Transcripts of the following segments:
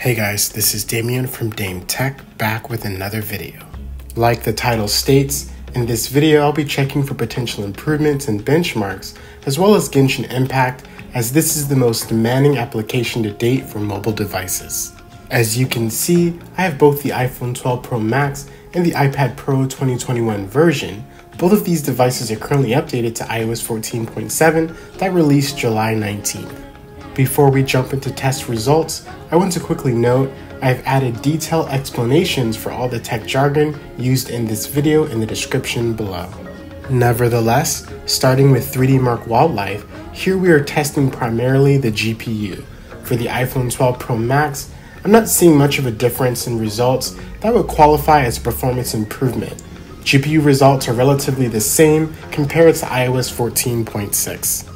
Hey guys, this is Damien from Dame Tech back with another video. Like the title states, in this video I'll be checking for potential improvements and benchmarks as well as Genshin Impact as this is the most demanding application to date for mobile devices. As you can see, I have both the iPhone 12 Pro Max and the iPad Pro 2021 version. Both of these devices are currently updated to iOS 14.7 that released July 19th. Before we jump into test results, I want to quickly note I've added detailed explanations for all the tech jargon used in this video in the description below. Nevertheless, starting with 3DMark Wild Life, here we are testing primarily the GPU. For the iPhone 12 Pro Max, I'm not seeing much of a difference in results that would qualify as performance improvement. GPU results are relatively the same compared to iOS 14.6.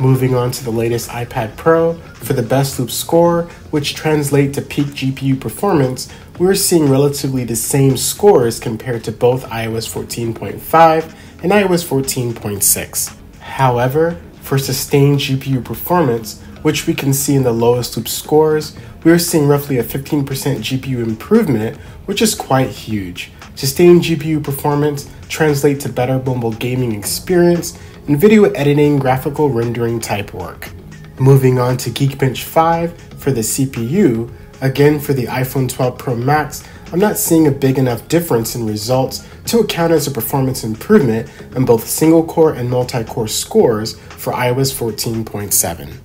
Moving on to the latest iPad Pro, for the best loop score, which translate to peak GPU performance, we're seeing relatively the same scores compared to both iOS 14.5 and iOS 14.6. However, for sustained GPU performance, which we can see in the lowest loop scores, we're seeing roughly a 15% GPU improvement, which is quite huge. Sustained GPU performance translates to better mobile gaming experience and video editing graphical rendering type work. Moving on to Geekbench 5 for the CPU, again for the iPhone 12 Pro Max, I'm not seeing a big enough difference in results to account as a performance improvement in both single core and multi core scores for iOS 14.7.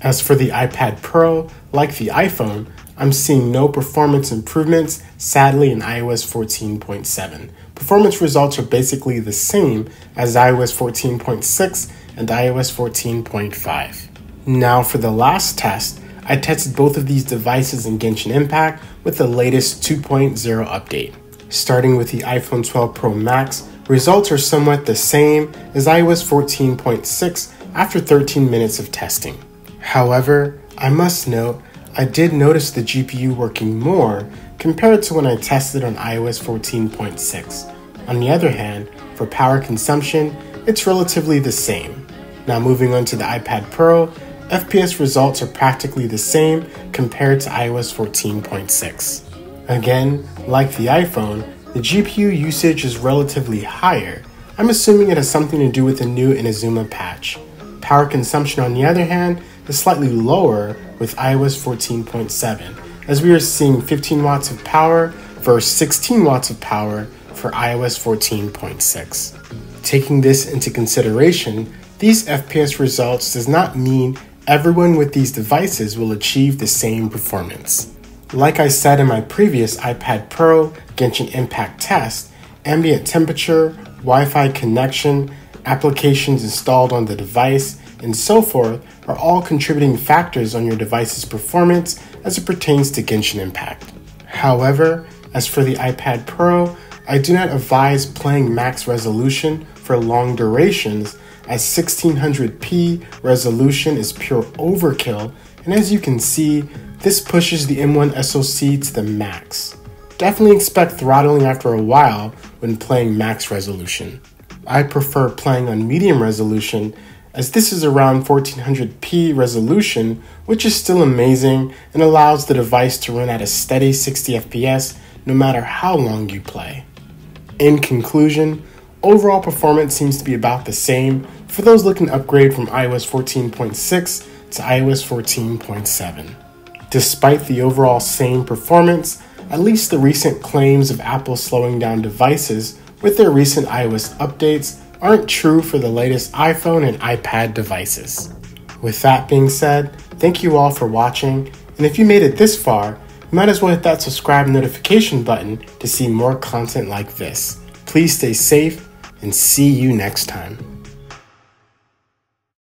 As for the iPad Pro, like the iPhone, I'm seeing no performance improvements, sadly, in iOS 14.7. Performance results are basically the same as iOS 14.6 and iOS 14.5. Now, for the last test, I tested both of these devices in Genshin Impact with the latest 2.0 update. Starting with the iPhone 12 Pro Max, results are somewhat the same as iOS 14.6 after 13 minutes of testing. However, I must note I did notice the GPU working more compared to when I tested on iOS 14.6. On the other hand, for power consumption, it's relatively the same. Now moving on to the iPad Pro, FPS results are practically the same compared to iOS 14.6. Again, like the iPhone, the GPU usage is relatively higher. I'm assuming it has something to do with the new Inazuma patch. Power consumption, on the other hand, is slightly lower with iOS 14.7, as we are seeing 15 watts of power versus 16 watts of power for iOS 14.6. Taking this into consideration, these FPS results does not mean everyone with these devices will achieve the same performance. Like I said in my previous iPad Pro Genshin Impact test, ambient temperature, Wi Fi connection, applications installed on the device, and so forth are all contributing factors on your device's performance as it pertains to Genshin Impact. However, as for the iPad Pro, I do not advise playing max resolution for long durations as 1600p resolution is pure overkill and as you can see, this pushes the M1 SoC to the max. Definitely expect throttling after a while when playing max resolution. I prefer playing on medium resolution as this is around 1400p resolution, which is still amazing and allows the device to run at a steady 60 fps no matter how long you play. In conclusion, overall performance seems to be about the same for those looking to upgrade from iOS 14.6 to iOS 14.7. Despite the overall same performance, at least the recent claims of Apple slowing down devices with their recent iOS updates aren't true for the latest iPhone and iPad devices. With that being said, thank you all for watching, and if you made it this far, you might as well hit that subscribe notification button to see more content like this. Please stay safe and see you next time.